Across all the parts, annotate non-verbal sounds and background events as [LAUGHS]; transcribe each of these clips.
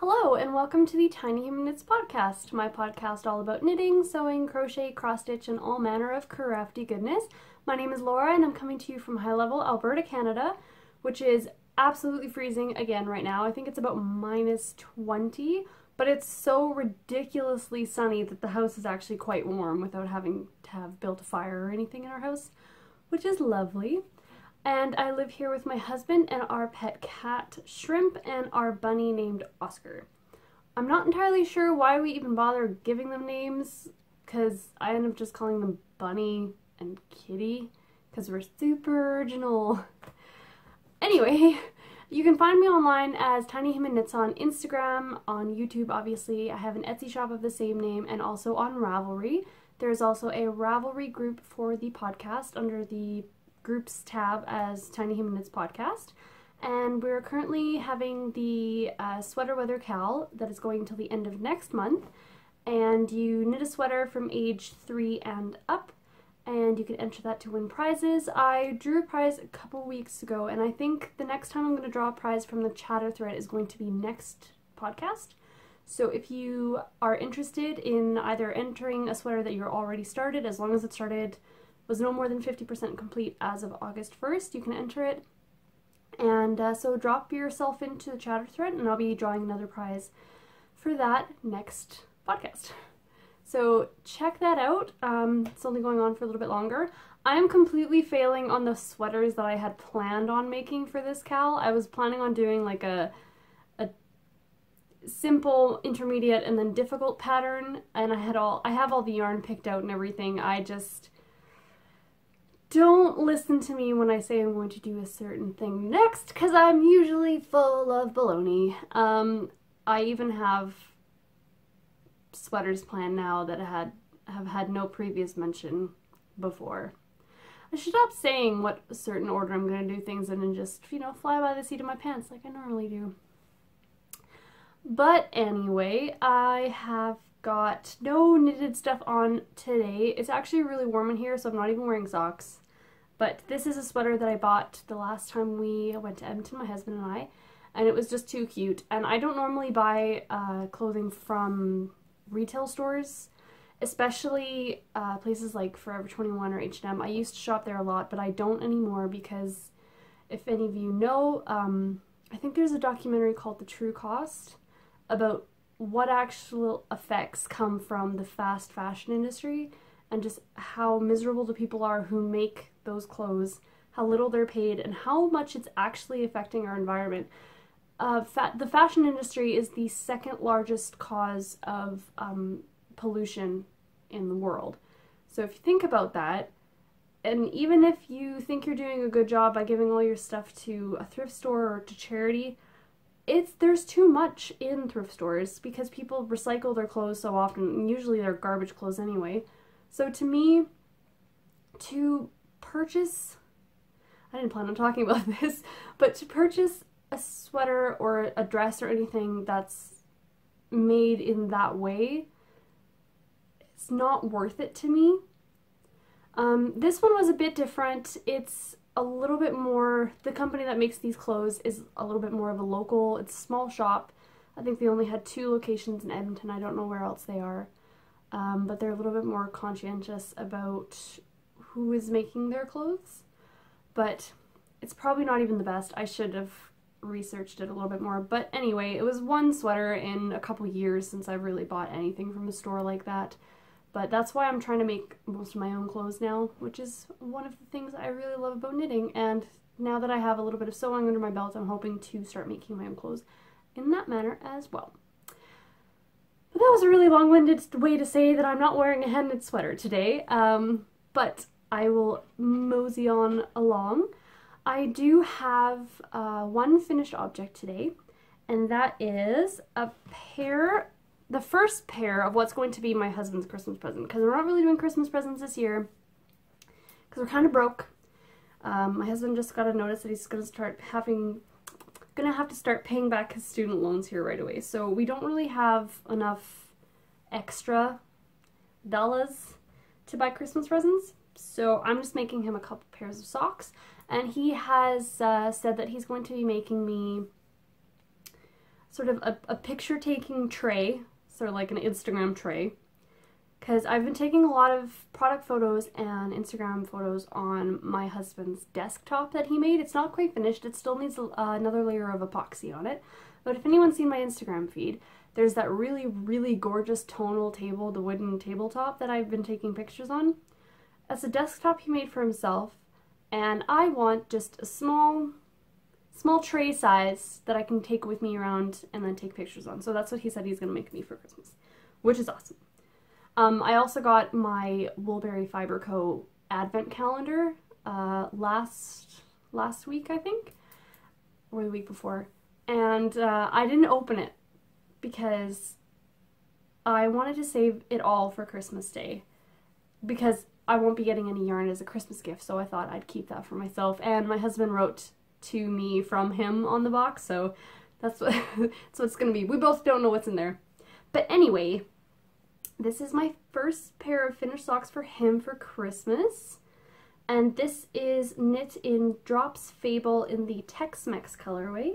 Hello, and welcome to the Tiny Human Knits podcast, my podcast all about knitting, sewing, crochet, cross stitch, and all manner of crafty goodness. My name is Laura, and I'm coming to you from High Level, Alberta, Canada, which is absolutely freezing again right now. I think it's about minus 20, but it's so ridiculously sunny that the house is actually quite warm without having to have built a fire or anything in our house, which is lovely. And I live here with my husband and our pet cat, Shrimp, and our bunny named Oscar. I'm not entirely sure why we even bother giving them names, because I end up just calling them Bunny and Kitty, because we're super original. [LAUGHS] Anyway, you can find me online as Tiny Human Knits on Instagram, on YouTube obviously. I have an Etsy shop of the same name, and also on Ravelry. There's also a Ravelry group for the podcast under the groups tab as Tiny Human Knits Podcast. And we're currently having the uh, sweater weather cal that is going until the end of next month. And you knit a sweater from age three and up, and you can enter that to win prizes. I drew a prize a couple weeks ago, and I think the next time I'm going to draw a prize from the chatter thread is going to be next podcast. So if you are interested in either entering a sweater that you're already started, as long as it started was no more than 50% complete as of August 1st. You can enter it. And uh, so drop yourself into the chatter thread and I'll be drawing another prize for that next podcast. So check that out. Um, it's only going on for a little bit longer. I'm completely failing on the sweaters that I had planned on making for this cal. I was planning on doing like a a simple, intermediate, and then difficult pattern, and I had all I have all the yarn picked out and everything. I just don't listen to me when I say I'm going to do a certain thing next, because I'm usually full of baloney. Um, I even have sweaters planned now that had have had no previous mention before. I should stop saying what certain order I'm going to do things in and just, you know, fly by the seat of my pants like I normally do. But anyway, I have got no knitted stuff on today. It's actually really warm in here, so I'm not even wearing socks. But this is a sweater that I bought the last time we went to Edmonton, my husband and I, and it was just too cute. And I don't normally buy uh, clothing from retail stores, especially uh, places like Forever 21 or H&M. I used to shop there a lot, but I don't anymore because if any of you know, um, I think there's a documentary called The True Cost about what actual effects come from the fast fashion industry and just how miserable the people are who make those clothes, how little they're paid, and how much it's actually affecting our environment. Uh, fa the fashion industry is the second largest cause of um, pollution in the world. So if you think about that, and even if you think you're doing a good job by giving all your stuff to a thrift store or to charity, it's there's too much in thrift stores because people recycle their clothes so often. Usually they're garbage clothes anyway. So to me, to purchase, I didn't plan on talking about [LAUGHS] this, but to purchase a sweater or a dress or anything that's made in that way, it's not worth it to me. Um, this one was a bit different. It's a little bit more, the company that makes these clothes is a little bit more of a local, it's a small shop. I think they only had two locations in Edmonton. I don't know where else they are. Um, but they're a little bit more conscientious about who is making their clothes. But it's probably not even the best. I should have researched it a little bit more. But anyway, it was one sweater in a couple years since I've really bought anything from a store like that. But that's why I'm trying to make most of my own clothes now, which is one of the things I really love about knitting. And now that I have a little bit of sewing under my belt, I'm hoping to start making my own clothes in that manner as well. But that was a really long-winded way to say that I'm not wearing a hand-knit sweater today. Um, but I will mosey on along. I do have uh, one finished object today, and that is a pair, the first pair of what's going to be my husband's Christmas present, because we're not really doing Christmas presents this year, because we're kind of broke. Um, my husband just got a notice that he's going to start having, going to have to start paying back his student loans here right away, so we don't really have enough extra dollars to buy Christmas presents. So I'm just making him a couple pairs of socks. And he has uh, said that he's going to be making me sort of a, a picture taking tray, sort of like an Instagram tray. Because I've been taking a lot of product photos and Instagram photos on my husband's desktop that he made. It's not quite finished, it still needs uh, another layer of epoxy on it. But if anyone's seen my Instagram feed, there's that really, really gorgeous tonal table, the wooden tabletop that I've been taking pictures on. As a desktop he made for himself, and I want just a small small tray size that I can take with me around and then take pictures on. So that's what he said he's going to make me for Christmas, which is awesome. Um, I also got my Woolberry Fiber Co. advent calendar uh, last last week, I think, or the week before, and uh, I didn't open it because I wanted to save it all for Christmas Day because I won't be getting any yarn as a Christmas gift, so I thought I'd keep that for myself. And my husband wrote to me from him on the box, so that's what, [LAUGHS] that's what it's gonna be. We both don't know what's in there. But anyway, this is my first pair of finished socks for him for Christmas. And this is knit in Drops Fabel in the Tex-Mex colorway.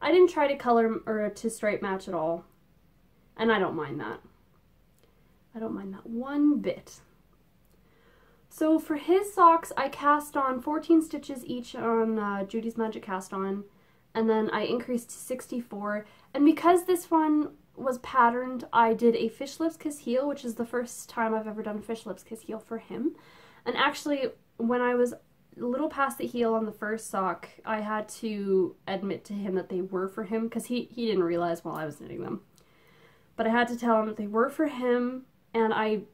I didn't try to color or to stripe match at all. And I don't mind that. I don't mind that one bit. So for his socks, I cast on 14 stitches each on uh, Judy's Magic Cast On, and then I increased to 64. And because this one was patterned, I did a fish lips kiss heel, which is the first time I've ever done fish lips kiss heel for him. And actually, when I was a little past the heel on the first sock, I had to admit to him that they were for him because he, he didn't realize while I was knitting them. But I had to tell him that they were for him, and I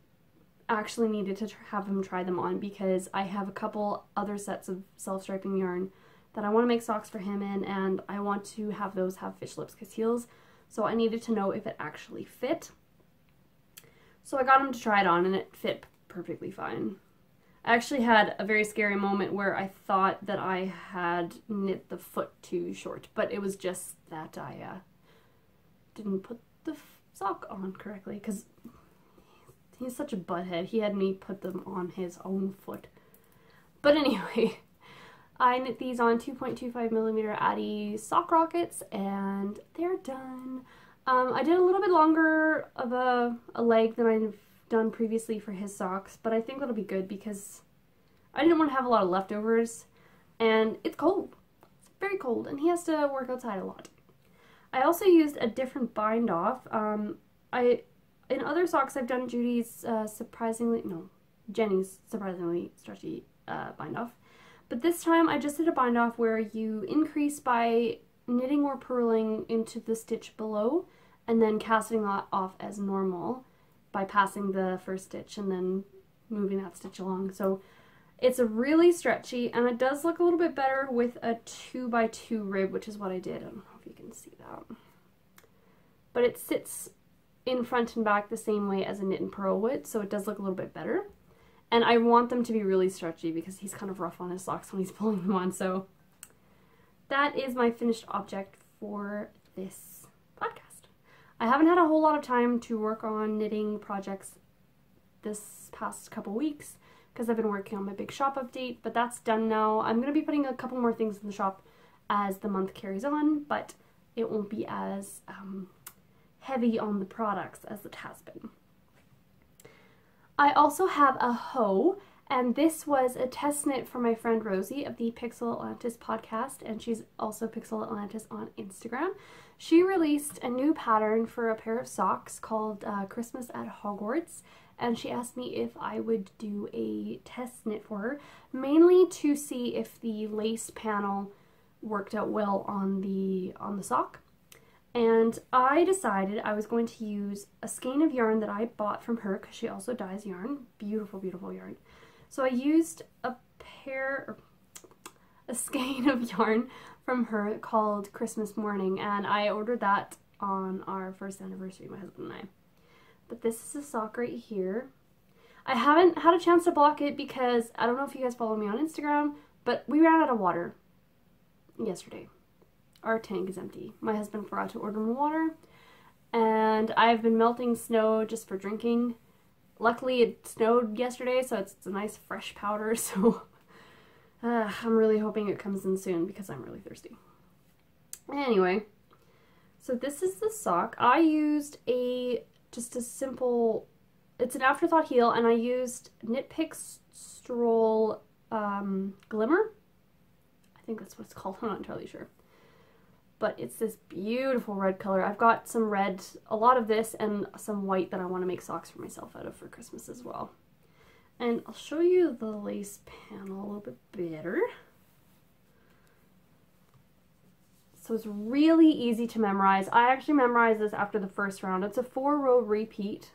actually needed to have him try them on because I have a couple other sets of self-striping yarn that I want to make socks for him in and I want to have those have fish lips kiss heels so I needed to know if it actually fit. So I got him to try it on and it fit perfectly fine. I actually had a very scary moment where I thought that I had knit the foot too short, but it was just that I uh, didn't put the sock on correctly because He's such a butthead. He had me put them on his own foot. But anyway, [LAUGHS] I knit these on 2.25 millimeter Addi sock rockets and they're done. Um, I did a little bit longer of a, a leg than I've done previously for his socks, but I think that'll be good because I didn't want to have a lot of leftovers and it's cold. It's very cold and he has to work outside a lot. I also used a different bind off. Um, I in other socks I've done Judy's uh, surprisingly, no, Jenny's surprisingly stretchy uh, bind off. But this time I just did a bind off where you increase by knitting or purling into the stitch below and then casting that off as normal by passing the first stitch and then moving that stitch along. So it's really stretchy and it does look a little bit better with a 2 by 2 rib, which is what I did. I don't know if you can see that. But it sits in front and back the same way as a knit and purl would, so it does look a little bit better. And I want them to be really stretchy because he's kind of rough on his socks when he's [LAUGHS] pulling them on, so that is my finished object for this podcast. I haven't had a whole lot of time to work on knitting projects this past couple weeks because I've been working on my big shop update, but that's done now. I'm going to be putting a couple more things in the shop as the month carries on, but it won't be as um, heavy on the products as it has been. I also have a hoe, and this was a test knit for my friend Rosie of the Pixel Atlantis podcast, and she's also Pixel Atlantis on Instagram. She released a new pattern for a pair of socks called uh, Christmas at Hogwarts, and she asked me if I would do a test knit for her, mainly to see if the lace panel worked out well on the on the sock. And I decided I was going to use a skein of yarn that I bought from her because she also dyes yarn. Beautiful, beautiful yarn. So I used a pair, a skein [LAUGHS] of yarn from her called Christmas Morning and I ordered that on our first anniversary, my husband and I. But this is a sock right here. I haven't had a chance to block it because I don't know if you guys follow me on Instagram, but we ran out of water yesterday our tank is empty. My husband forgot to order more water, and I've been melting snow just for drinking. Luckily, it snowed yesterday, so it's, it's a nice fresh powder, [LAUGHS] so uh, I'm really hoping it comes in soon because I'm really thirsty. Anyway, So this is the sock. I used a, just a simple, it's an afterthought heel and I used Knit Picks Stroll um, Glimmer. I think that's what it's called, [LAUGHS] I'm not entirely sure. But it's this beautiful red color. I've got some red, a lot of this, and some white that I want to make socks for myself out of for Christmas as well. And I'll show you the lace panel a little bit better. So it's really easy to memorize. I actually memorized this after the first round. It's a four row repeat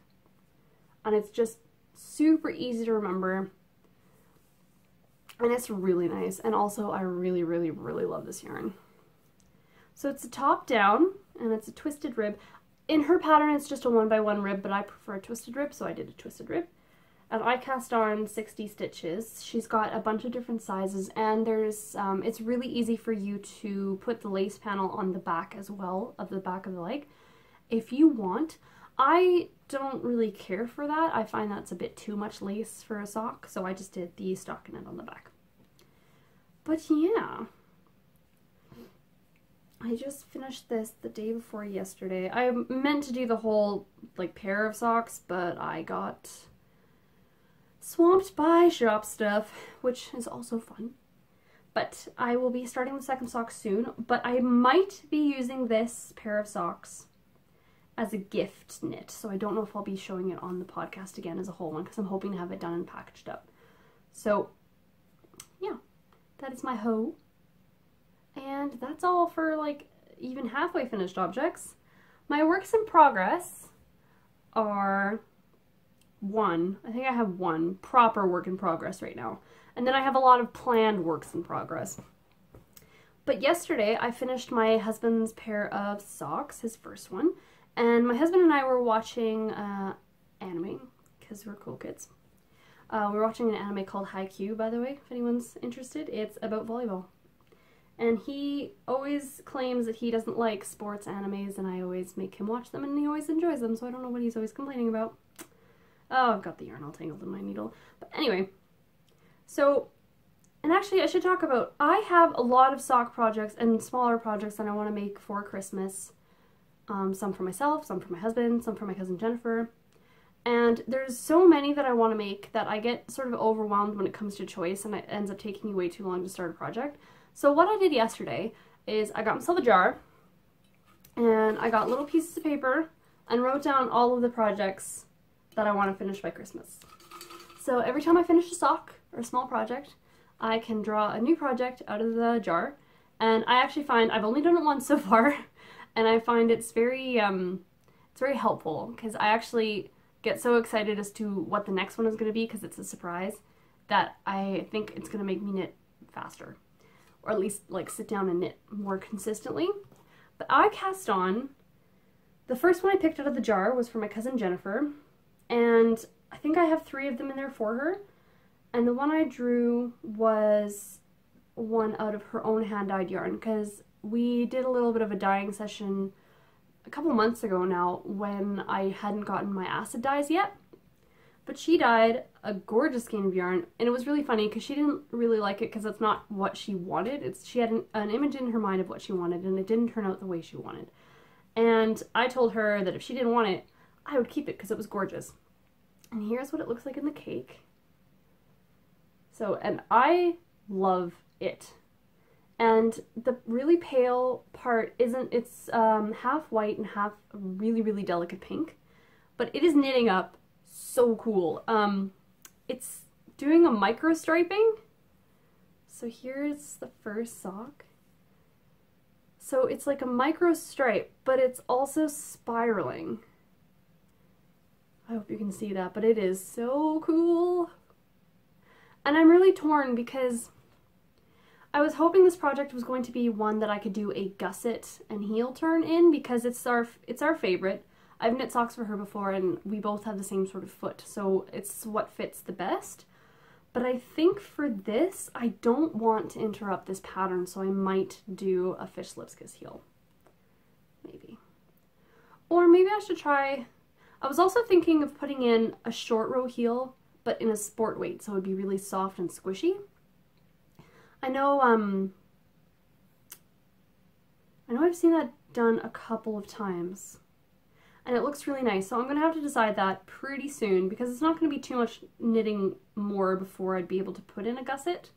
and it's just super easy to remember. And it's really nice. And also I really, really, really love this yarn. So it's a top down and it's a twisted rib. In her pattern, it's just a one by one rib, but I prefer a twisted rib, so I did a twisted rib and I cast on 60 stitches. She's got a bunch of different sizes and there's um, it's really easy for you to put the lace panel on the back as well of the back of the leg if you want. I don't really care for that. I find that's a bit too much lace for a sock so I just did the stockinette on the back. But yeah. I just finished this the day before yesterday. I meant to do the whole like pair of socks but I got swamped by shop stuff, which is also fun. But I will be starting the second sock soon, but I might be using this pair of socks as a gift knit, so I don't know if I'll be showing it on the podcast again as a whole one, because I'm hoping to have it done and packaged up. So, yeah, that is my hoe. And that's all for, like, even halfway finished objects. My works in progress are one. I think I have one proper work in progress right now. And then I have a lot of planned works in progress. But yesterday I finished my husband's pair of socks, his first one, and my husband and I were watching uh, anime because we're cool kids. Uh, we're watching an anime called Haikyuu, by the way, if anyone's interested. It's about volleyball. And he always claims that he doesn't like sports animes, and I always make him watch them, and he always enjoys them, so I don't know what he's always complaining about. Oh, I've got the yarn all tangled in my needle. But anyway, so, and actually I should talk about, I have a lot of sock projects and smaller projects that I want to make for Christmas. Um, some for myself, some for my husband, some for my cousin Jennifer. And there's so many that I want to make that I get sort of overwhelmed when it comes to choice and it ends up taking me way too long to start a project. So what I did yesterday is I got myself a jar and I got little pieces of paper and wrote down all of the projects that I want to finish by Christmas. So every time I finish a sock or a small project, I can draw a new project out of the jar. And I actually find, I've only done it once so [LAUGHS] far, and I find it's very, um, it's very helpful because I actually get so excited as to what the next one is going to be because it's a surprise that I think it's going to make me knit faster or at least like sit down and knit more consistently. But I cast on, the first one I picked out of the jar was for my cousin Jennifer and I think I have three of them in there for her. And the one I drew was one out of her own hand-dyed yarn because we did a little bit of a dyeing session a couple months ago now when I hadn't gotten my acid dyes yet. But she dyed a gorgeous skein of yarn and it was really funny because she didn't really like it because that's not what she wanted. It's She had an, an image in her mind of what she wanted and it didn't turn out the way she wanted. And I told her that if she didn't want it, I would keep it because it was gorgeous. And here's what it looks like in the cake. So, and I love it. And the really pale part isn't, it's um, half white and half really, really delicate pink. But it is knitting up so cool. Um, it's doing a micro striping. So here's the first sock. So it's like a micro stripe, but it's also spiraling. I hope you can see that, but it is so cool. And I'm really torn because I was hoping this project was going to be one that I could do a gusset and heel turn in because it's our it's our favorite. I've knit socks for her before and we both have the same sort of foot, so it's what fits the best. But I think for this, I don't want to interrupt this pattern, so I might do a fish lips kiss heel. Maybe. Or maybe I should try I was also thinking of putting in a short row heel, but in a sport weight, so it would be really soft and squishy. I know, um, I know I've seen that done a couple of times. And it looks really nice, so I'm going to have to decide that pretty soon because it's not going to be too much knitting more before I'd be able to put in a gusset.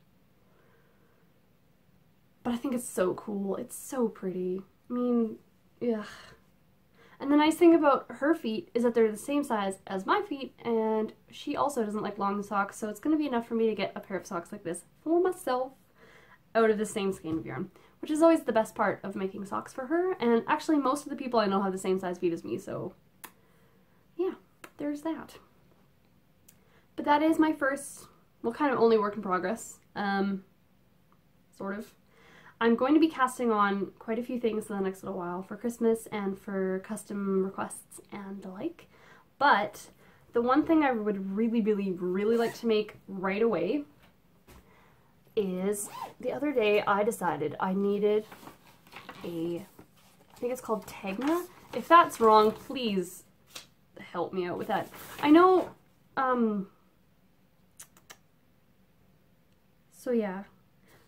But I think it's so cool. It's so pretty. I mean, yeah. And the nice thing about her feet is that they're the same size as my feet, and she also doesn't like long socks, so it's going to be enough for me to get a pair of socks like this for myself out of the same skein of yarn, which is always the best part of making socks for her. And actually, most of the people I know have the same size feet as me, so yeah, there's that. But that is my first, well, kind of only work in progress, um, sort of. I'm going to be casting on quite a few things in the next little while for Christmas and for custom requests and the like. But the one thing I would really, really, really like to make right away is the other day I decided I needed a, I think it's called Tegna. If that's wrong, please help me out with that. I know, um, so yeah,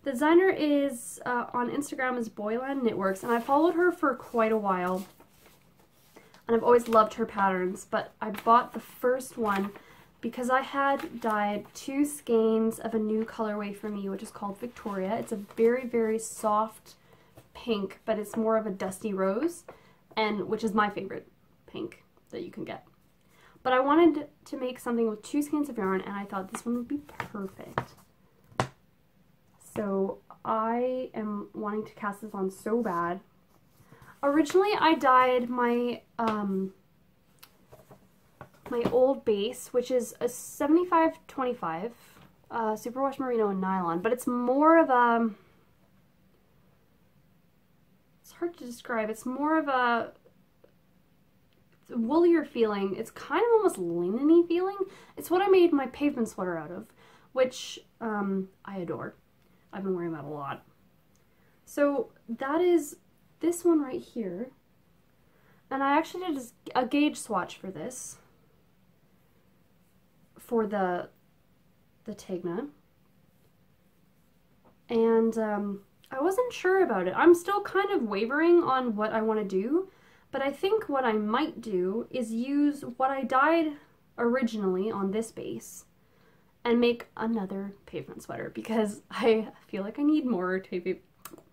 the designer is uh, on Instagram as Boyland Knitworks, and I followed her for quite a while. And I've always loved her patterns, but I bought the first one because I had dyed two skeins of a new colorway for me, which is called Victoria. It's a very, very soft pink, but it's more of a dusty rose, and which is my favorite pink that you can get. But I wanted to make something with two skeins of yarn, and I thought this one would be perfect. So I am wanting to cast this on so bad. Originally I dyed my um, my old base, which is a 7525 uh, superwash merino and nylon, but it's more of a, it's hard to describe, it's more of a woolier feeling. It's kind of almost linen feeling. It's what I made my pavement sweater out of, which um, I adore. I've been wearing that a lot. So that is this one right here. And I actually did a gauge swatch for this, for the, the Tegna. And um, I wasn't sure about it. I'm still kind of wavering on what I want to do, but I think what I might do is use what I dyed originally on this base and make another pavement sweater because [LAUGHS] I feel like I need more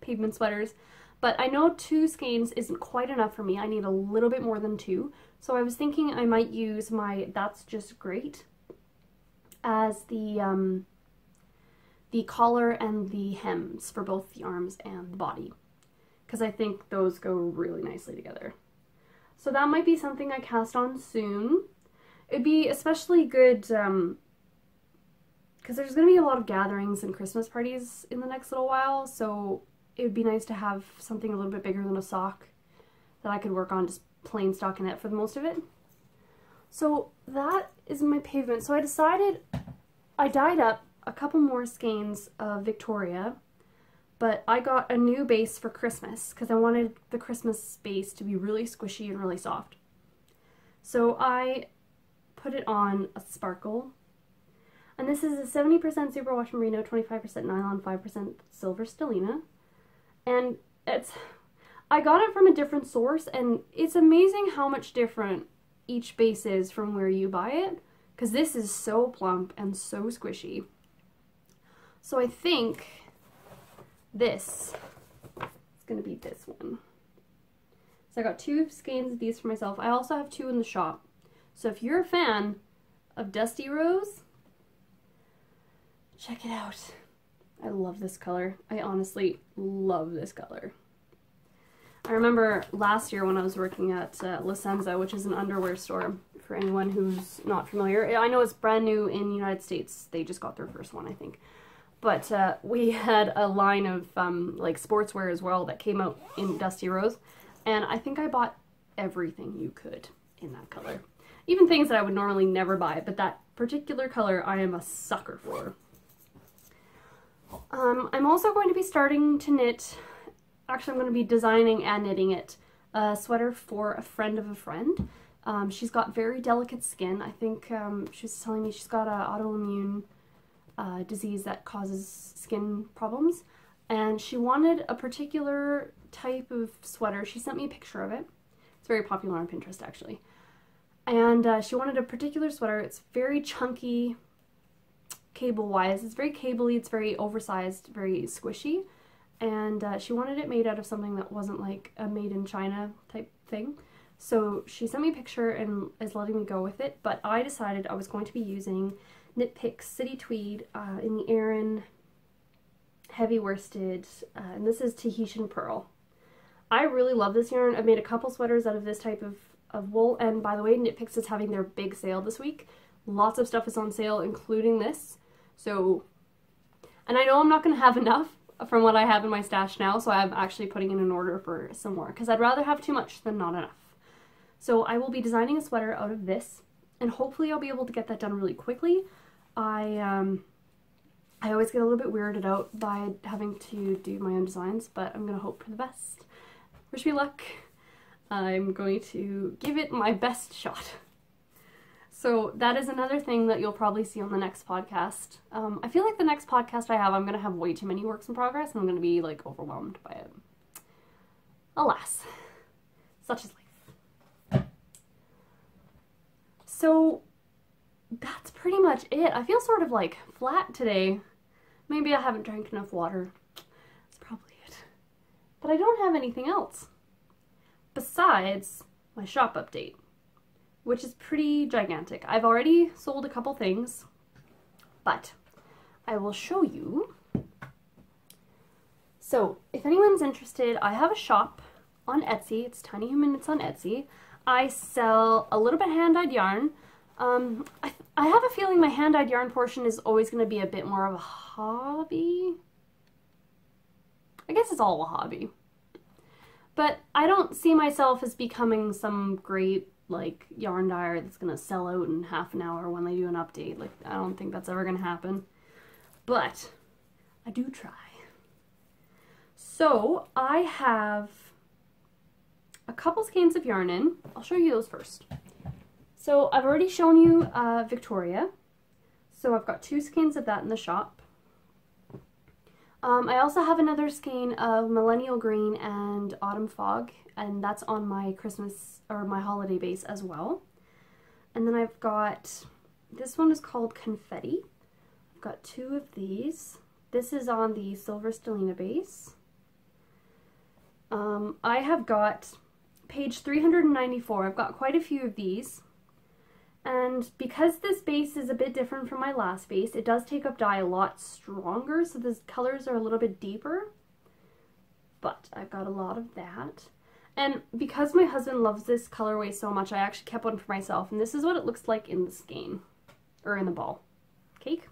pavement sweaters. But I know two skeins isn't quite enough for me. I need a little bit more than two. So I was thinking I might use my That's Just Great as the um, the collar and the hems for both the arms and the body because I think those go really nicely together. So that might be something I cast on soon. It'd be especially good um, because there's going to be a lot of gatherings and Christmas parties in the next little while, so it would be nice to have something a little bit bigger than a sock that I could work on just plain stockinette for the most of it. So that is my pavement. So I decided I dyed up a couple more skeins of Victoria, but I got a new base for Christmas because I wanted the Christmas base to be really squishy and really soft. So I put it on a sparkle and this is a 70% superwash merino, 25% nylon, 5% silver stellina. And it's, I got it from a different source and it's amazing how much different each base is from where you buy it. Because this is so plump and so squishy. So I think this is going to be this one. So I got two skeins of these for myself. I also have two in the shop. So if you're a fan of Dusty Rose, Check it out. I love this color. I honestly love this color. I remember last year when I was working at uh, La Senza, which is an underwear store for anyone who's not familiar. I know it's brand new in the United States. They just got their first one, I think. But uh, we had a line of um, like sportswear as well that came out in Dusty Rose. And I think I bought everything you could in that color. Even things that I would normally never buy, but that particular color I am a sucker for. Um, I'm also going to be starting to knit, actually I'm going to be designing and knitting it, a sweater for a friend of a friend. Um, she's got very delicate skin. I think um, she was telling me she's got an autoimmune uh, disease that causes skin problems. And she wanted a particular type of sweater. She sent me a picture of it. It's very popular on Pinterest actually. And uh, she wanted a particular sweater. It's very chunky, cable wise. It's very cabley, it's very oversized, very squishy. And uh, she wanted it made out of something that wasn't like a made in China type thing. So she sent me a picture and is letting me go with it, but I decided I was going to be using Knit Picks City Tweed uh, in the Aran heavy worsted, uh, and this is Tahitian Pearl. I really love this yarn. I've made a couple sweaters out of this type of, of wool, and by the way, Knit Picks is having their big sale this week. Lots of stuff is on sale, including this. So, and I know I'm not going to have enough from what I have in my stash now, so I'm actually putting in an order for some more, because I'd rather have too much than not enough. So I will be designing a sweater out of this, and hopefully I'll be able to get that done really quickly. I, um, I always get a little bit weirded out by having to do my own designs, but I'm to hope for the best. Wish me luck. I'm going to give it my best shot. [LAUGHS] So that is another thing that you'll probably see on the next podcast. Um, I feel like the next podcast I have, I'm going to have way too many works in progress and I'm going to be like overwhelmed by it. Alas, such is life. So that's pretty much it. I feel sort of like flat today. Maybe I haven't drank enough water. That's probably it. But I don't have anything else. Besides my shop update, which is pretty gigantic. I've already sold a couple things, but I will show you. So if anyone's interested, I have a shop on Etsy. It's Tiny Human, it's on Etsy. I sell a little bit hand-dyed yarn. Um, I, I have a feeling my hand-dyed yarn portion is always going to be a bit more of a hobby. I guess it's all a hobby. But I don't see myself as becoming some great like yarn dyer that's gonna sell out in half an hour when they do an update. Like I don't think that's ever gonna happen. But I do try. So I have a couple skeins of yarn in. I'll show you those first. So I've already shown you uh, Victoria. So I've got two skeins of that in the shop. Um, I also have another skein of Millennial Green and Autumn Fog, and that's on my Christmas or my holiday base as well. And then I've got, this one is called Confetti. I've got two of these. This is on the Silver Stellina base. Um, I have got page 394. I've got quite a few of these. And because this base is a bit different from my last base, it does take up dye a lot stronger, so the colors are a little bit deeper. But I've got a lot of that. And because my husband loves this colorway so much, I actually kept one for myself. And this is what it looks like in the skein, or in the ball. Cake?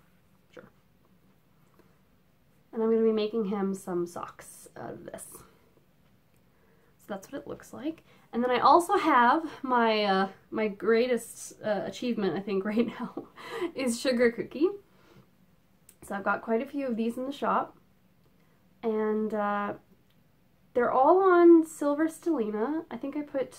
Sure. And I'm going to be making him some socks out of this. So that's what it looks like. And then I also have my uh, my greatest uh, achievement, I think, [LAUGHS] right now, is Sugar Cookie. So I've got quite a few of these in the shop. And uh, they're all on Silver Stellina. I think I put,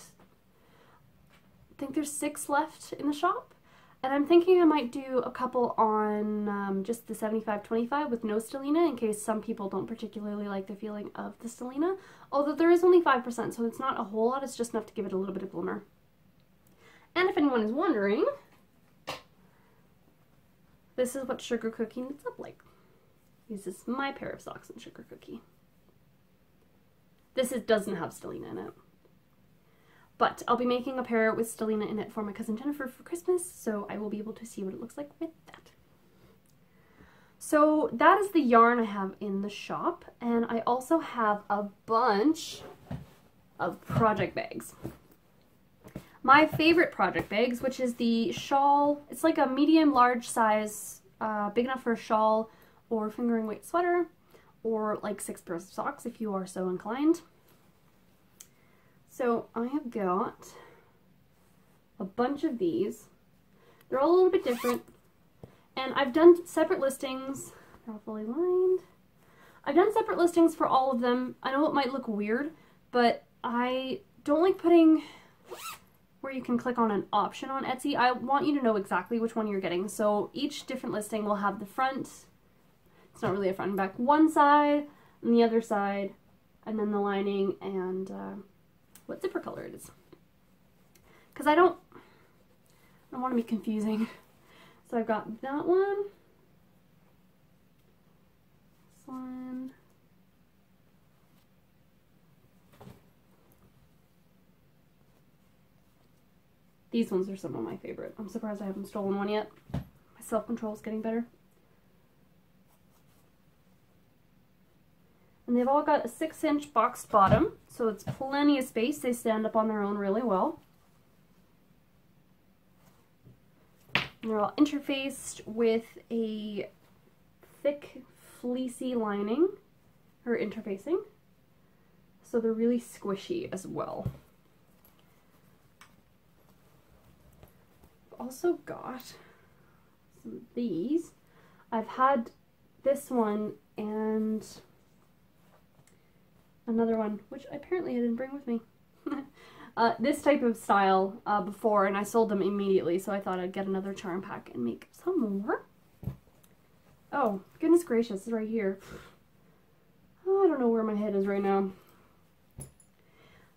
I think there's six left in the shop. And I'm thinking I might do a couple on um, just the 75-25 with no stellina in case some people don't particularly like the feeling of the stellina. Although there is only 5%, so it's not a whole lot, it's just enough to give it a little bit of glimmer. And if anyone is wondering, this is what Sugar Cookie knits up like. This is my pair of socks and Sugar Cookie. This is, doesn't have stellina in it. But I'll be making a pair with Stellina in it for my cousin Jennifer for Christmas, so I will be able to see what it looks like with that. So that is the yarn I have in the shop, and I also have a bunch of project bags. My favorite project bags, which is the shawl, it's like a medium large size, uh, big enough for a shawl or fingering weight sweater, or like six pairs of socks if you are so inclined. So I have got a bunch of these. They're all a little bit different. And I've done separate listings. They're all fully lined. I've done separate listings for all of them. I know it might look weird, but I don't like putting where you can click on an option on Etsy. I want you to know exactly which one you're getting. So each different listing will have the front, it's not really a front and back, one side and the other side and then the lining and uh, what zipper color it is. Because I don't, I don't want to be confusing. [LAUGHS] So I've got that one, this one, These ones are some of my favorite. I'm surprised I haven't stolen one yet. My self-control is getting better. And they've all got a 6-inch boxed bottom, so it's plenty of space. They stand up on their own really well. And they're all interfaced with a thick fleecy lining, or interfacing. So they're really squishy as well. I've also got some of these. I've had this one and another one, which apparently I didn't bring with me. [LAUGHS] uh, this type of style uh, before, and I sold them immediately, so I thought I'd get another charm pack and make some more. Oh, goodness gracious, it's right here. Oh, [SIGHS] I don't know where my head is right now.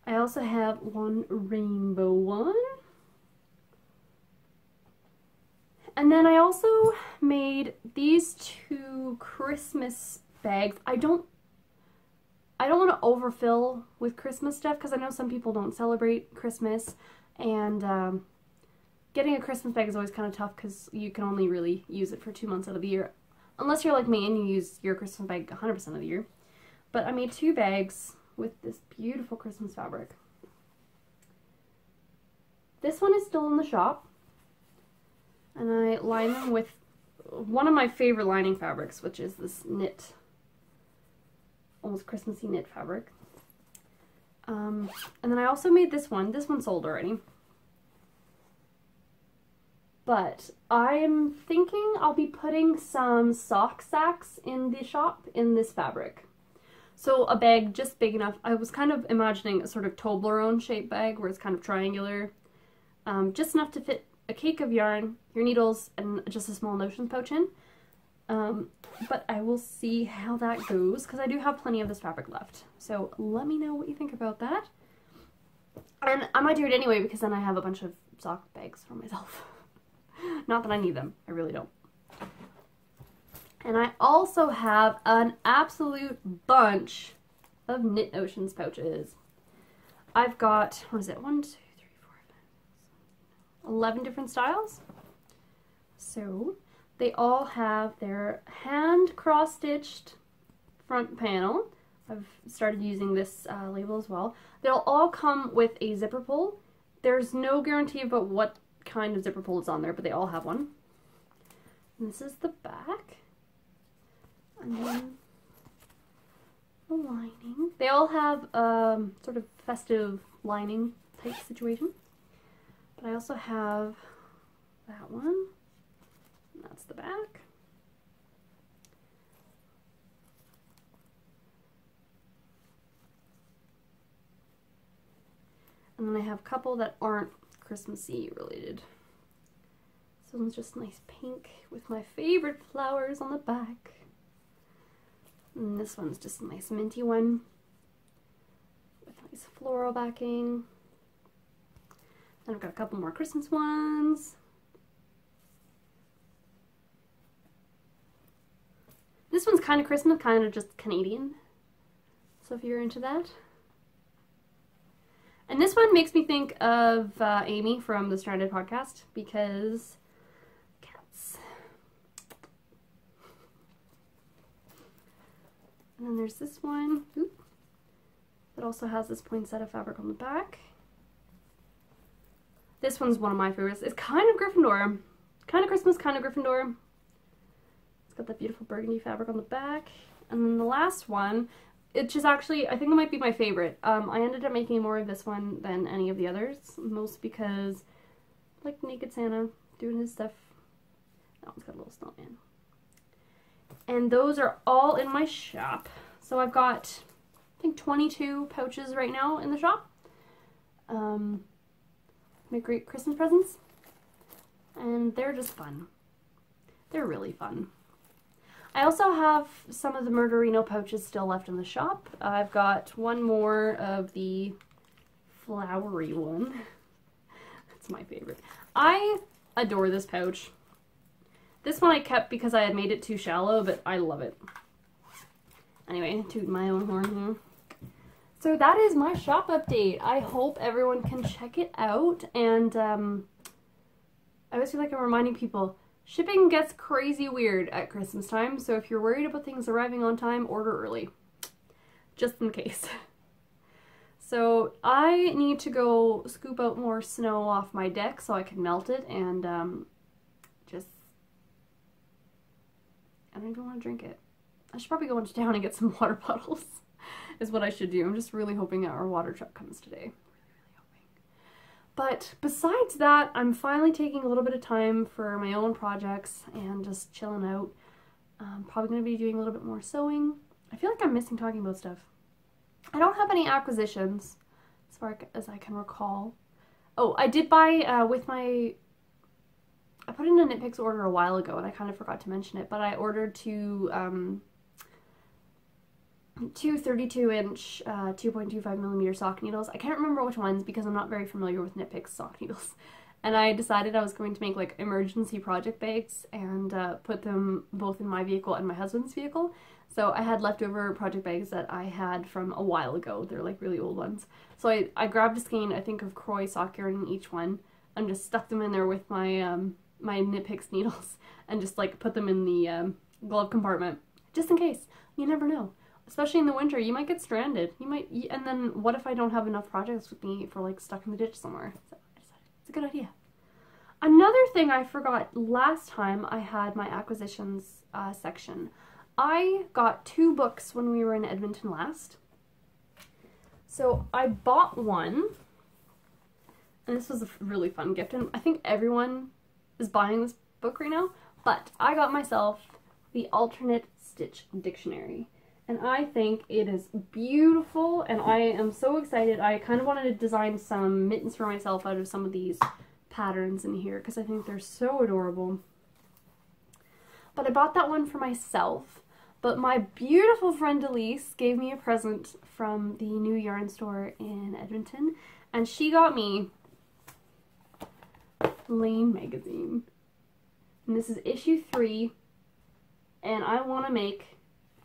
I also have one rainbow one. And then I also made these two Christmas bags. I don't I don't want to overfill with Christmas stuff because I know some people don't celebrate Christmas and um, getting a Christmas bag is always kind of tough because you can only really use it for two months out of the year unless you're like me and you use your Christmas bag 100% of the year. But I made two bags with this beautiful Christmas fabric. This one is still in the shop and I line them with one of my favorite lining fabrics, which is this knit, almost Christmassy knit fabric. Um, and then I also made this one. This one sold already. But I'm thinking I'll be putting some sock sacks in the shop in this fabric. So a bag just big enough. I was kind of imagining a sort of Toblerone shaped bag where it's kind of triangular. Um, just enough to fit a cake of yarn, your needles, and just a small notion pouch in. Um, but I will see how that goes because I do have plenty of this fabric left. So let me know what you think about that. And I might do it anyway because then I have a bunch of sock bags for myself. [LAUGHS] Not that I need them. I really don't. And I also have an absolute bunch of Knit Notions pouches. I've got, what is it, one, 11 different styles. So they all have their hand cross-stitched front panel. I've started using this uh, label as well. They'll all come with a zipper pull. There's no guarantee about what kind of zipper pull is on there, but they all have one. And this is the back. And then the lining. They all have um, sort of festive lining type situation. But I also have that one. That's the back. And then I have a couple that aren't Christmassy related. This one's just nice pink with my favorite flowers on the back. And this one's just a nice minty one with nice floral backing. Then I've got a couple more Christmas ones. This one's kind of Christmas, kind of just Canadian. So if you're into that. And this one makes me think of uh, Amy from the Stranded podcast because cats. And then there's this one Oop, that also has this poinsettia fabric on the back. This one's one of my favorites. It's kind of Gryffindor. Kind of Christmas, kind of Gryffindor. It's got that beautiful burgundy fabric on the back. And then the last one, which is actually, I think it might be my favorite. Um, I ended up making more of this one than any of the others, most because like Naked Santa doing his stuff. That one's got a little snowman. And those are all in my shop. So I've got, I think, 22 pouches right now in the shop. Um, make great Christmas presents. And they're just fun. They're really fun. I also have some of the Murderino pouches still left in the shop. I've got one more of the flowery one. [LAUGHS] That's my favorite. I adore this pouch. This one I kept because I had made it too shallow, but I love it. Anyway, toot my own horn here. So that is my shop update. I hope everyone can check it out. And um, I always feel like I'm reminding people, shipping gets crazy weird at Christmas time. So if you're worried about things arriving on time, order early. Just in case. [LAUGHS] So I need to go scoop out more snow off my deck so I can melt it and um, just, I don't even want to drink it. I should probably go into town and get some [LAUGHS] water bottles is what I should do. I'm just really hoping that our water truck comes today. But besides that, I'm finally taking a little bit of time for my own projects and just chilling out. I'm probably going to be doing a little bit more sewing. I feel like I'm missing talking about stuff. I don't have any acquisitions as far as I can recall. Oh, I did buy uh, with my... I put in a Knit Picks order a while ago and I kind of forgot to mention it, but I ordered two, um, two 32 inch uh, 2.25 millimeter sock needles. I can't remember which ones because I'm not very familiar with Knit Picks sock needles. [LAUGHS] And I decided I was going to make like emergency project bags and uh, put them both in my vehicle and my husband's vehicle. So I had leftover project bags that I had from a while ago. They're like really old ones. So I, I grabbed a skein, I think of Kroy sock yarn in each one and just stuck them in there with my um, my Knit Picks needles [LAUGHS] and just like put them in the um, glove compartment just in case. You never know. Especially in the winter, you might get stranded. You might, and then what if I don't have enough projects with me for like stuck in the ditch somewhere? So I decided it's a good idea. Another thing I forgot last time I had my acquisitions uh, section. I got two books when we were in Edmonton last. So I bought one, and this was a really fun gift, and I think everyone is buying this book right now, but I got myself the Alternate Stitch Dictionary. And I think it is beautiful, and I am so excited. I kind of wanted to design some mittens for myself out of some of these patterns in here, because I think they're so adorable. But I bought that one for myself, but my beautiful friend Elise gave me a present from the new yarn store in Edmonton, and she got me Laine magazine. And this is issue three, and I want to make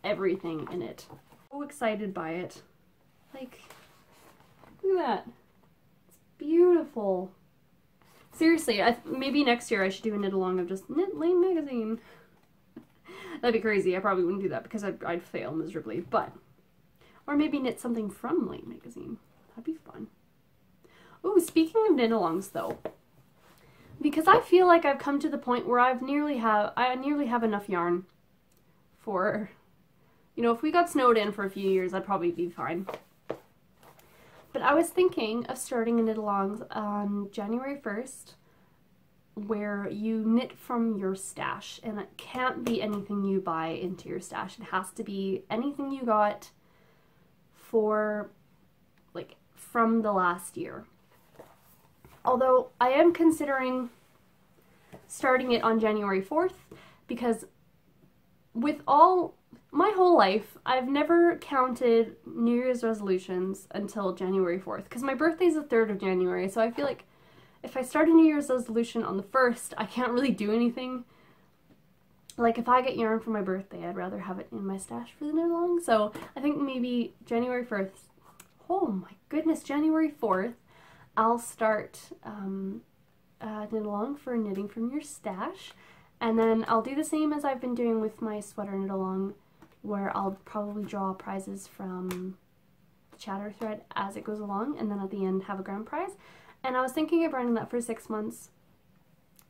everything in it. So excited by it. Like, look at that. It's beautiful. Seriously, I, maybe next year I should do a knit along of just Knit Laine magazine. [LAUGHS] That'd be crazy. I probably wouldn't do that because I'd, I'd fail miserably. But, or maybe knit something from Laine magazine. That'd be fun. Oh, speaking of knit alongs though, because I feel like I've come to the point where I've nearly have I nearly have enough yarn for, you know, if we got snowed in for a few years, I'd probably be fine. But I was thinking of starting a knit alongs on January 1st where you knit from your stash and it can't be anything you buy into your stash. It has to be anything you got for like from the last year. Although I am considering starting it on January 4th because with all my whole life, I've never counted New Year's resolutions until January 4th because my birthday's the 3rd of January, so I feel like if I start a New Year's resolution on the 1st, I can't really do anything. Like, if I get yarn for my birthday, I'd rather have it in my stash for the knit along. So, I think maybe January 1st, oh my goodness, January 4th, I'll start um, uh, knit along for knitting from your stash. And then I'll do the same as I've been doing with my sweater knit along, where I'll probably draw prizes from the chatter thread as it goes along, and then at the end have a grand prize. And I was thinking of running that for six months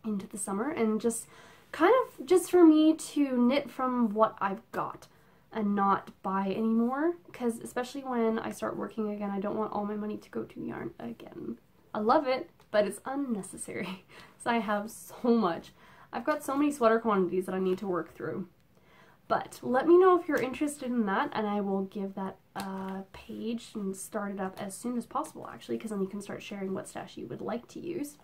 into the summer and just kind of just for me to knit from what I've got and not buy anymore because especially when I start working again I don't want all my money to go to yarn again. I love it but it's unnecessary [LAUGHS] so I have so much. I've got so many sweater quantities that I need to work through. But let me know if you're interested in that and I will give that a page and start it up as soon as possible actually because then you can start sharing what stash you would like to use.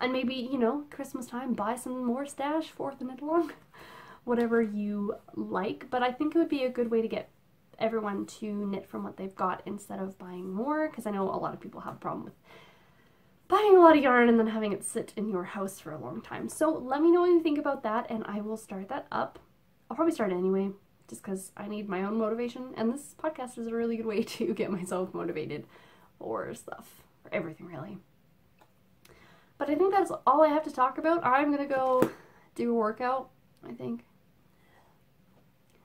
And maybe, you know, Christmas time, buy some more stash for the knit along. [LAUGHS] whatever you like, but I think it would be a good way to get everyone to knit from what they've got instead of buying more because I know a lot of people have a problem with buying a lot of yarn and then having it sit in your house for a long time. So let me know what you think about that and I will start that up. I'll probably start anyway just because I need my own motivation and this podcast is a really good way [LAUGHS] to get myself motivated for stuff, for everything really. But I think that's all I have to talk about. I'm gonna go do a workout, I think.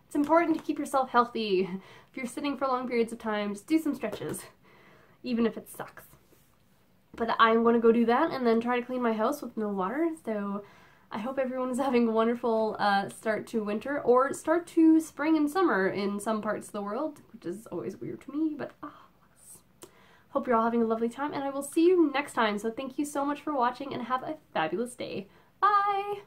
It's important to keep yourself healthy. If you're sitting for long periods of time, just do some stretches, even if it sucks. But I'm to go do that and then try to clean my house with no water. So I hope everyone is [LAUGHS] having a wonderful uh, start to winter or start to spring and summer in some parts of the world, which is always weird to me, but ah. Hope you're all having a lovely time and I will see you next time. So thank you so much for watching and have a fabulous day. Bye!